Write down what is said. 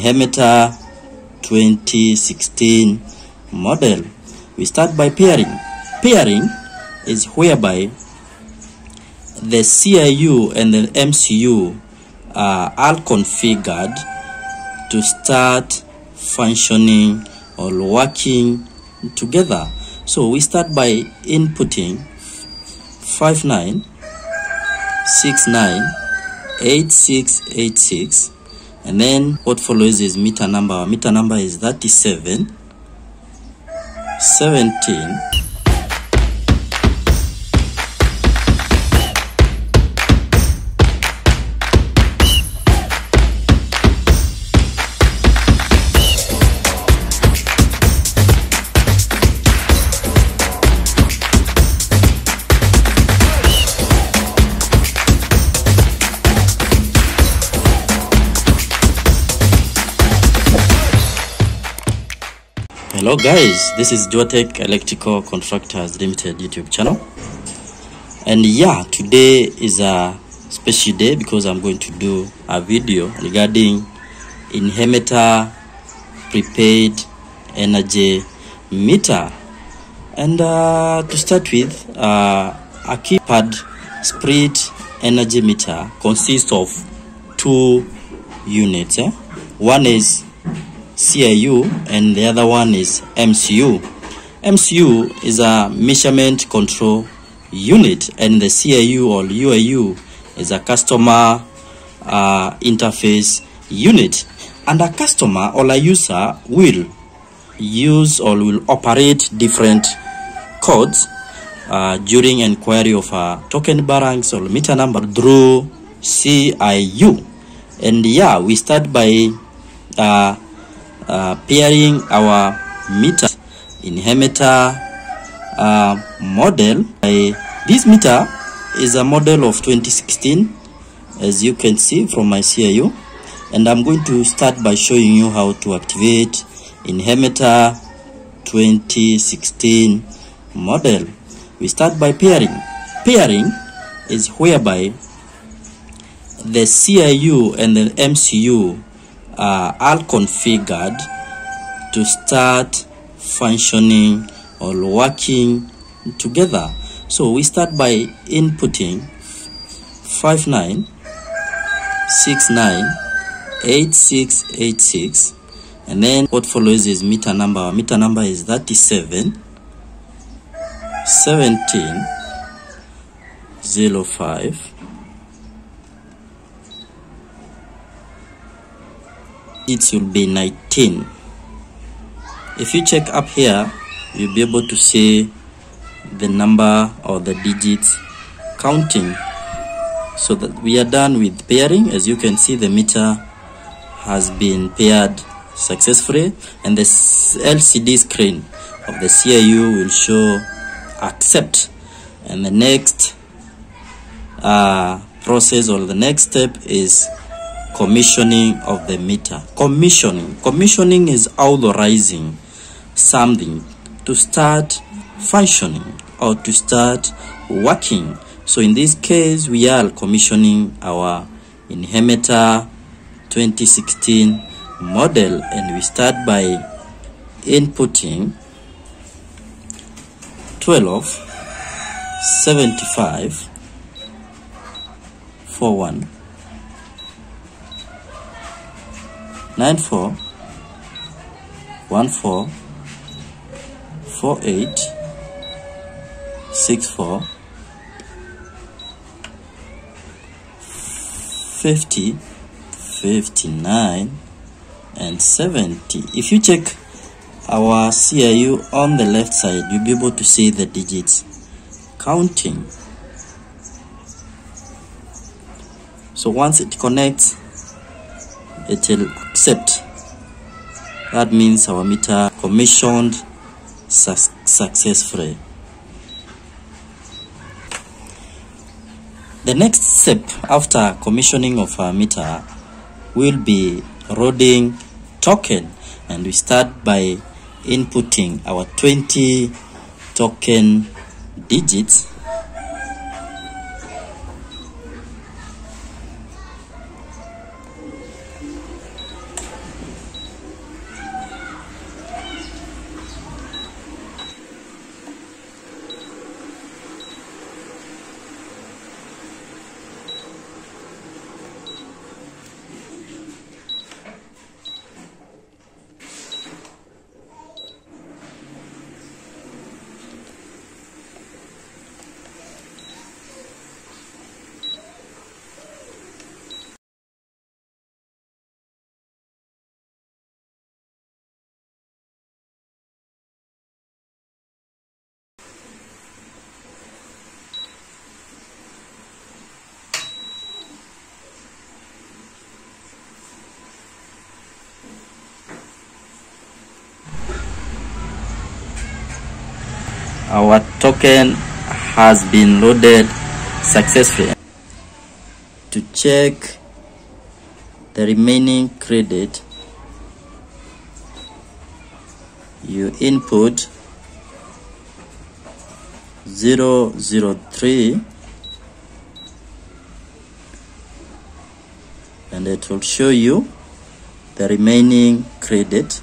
Inhemeter 2016 model. We start by pairing. Pairing is whereby the CIU and the MCU are all configured to start functioning or working together. So we start by inputting 59698686 and then what follows is meter number. Meter number is 37 17 Hello guys, this is Jowatech Electrical Contractors Limited YouTube channel. And yeah, today is a special day because I'm going to do a video regarding Inhemeter prepaid energy meter. And uh, to start with, uh, a keypad split energy meter consists of two units. Eh? One is CIU and the other one is MCU. MCU is a measurement control unit and the CIU or UAU is a customer uh, interface unit. And a customer or a user will use or will operate different codes uh, during inquiry of a token balance or meter number through CIU. And yeah, we start by uh, uh, pairing our meter Inhemeter uh, model. I, this meter is a model of 2016 as you can see from my CIU and I'm going to start by showing you how to activate Inhemeter 2016 model. We start by pairing. Pairing is whereby the CIU and the MCU are all configured to start functioning or working together. So we start by inputting 59698686 and then what follows is meter number. Our meter number is 37 17 05 it will be 19 if you check up here you'll be able to see the number or the digits counting so that we are done with pairing. As you can see the meter has been paired successfully and the LCD screen of the CIU will show accept. And the next uh, process or the next step is commissioning of the meter. Commissioning. Commissioning is authorizing something to start functioning or to start working. So in this case, we are commissioning our Inhemeter 2016 model and we start by inputting 12 75 41 nine four one four four eight six four fifty fifty nine and 70 if you check our CIU on the left side you'll be able to see the digits counting. So once it connects will accept. That means our meter commissioned su successfully. The next step after commissioning of our meter will be loading token and we start by inputting our 20 token digits our token has been loaded successfully. To check the remaining credit you input 003 and it will show you the remaining credit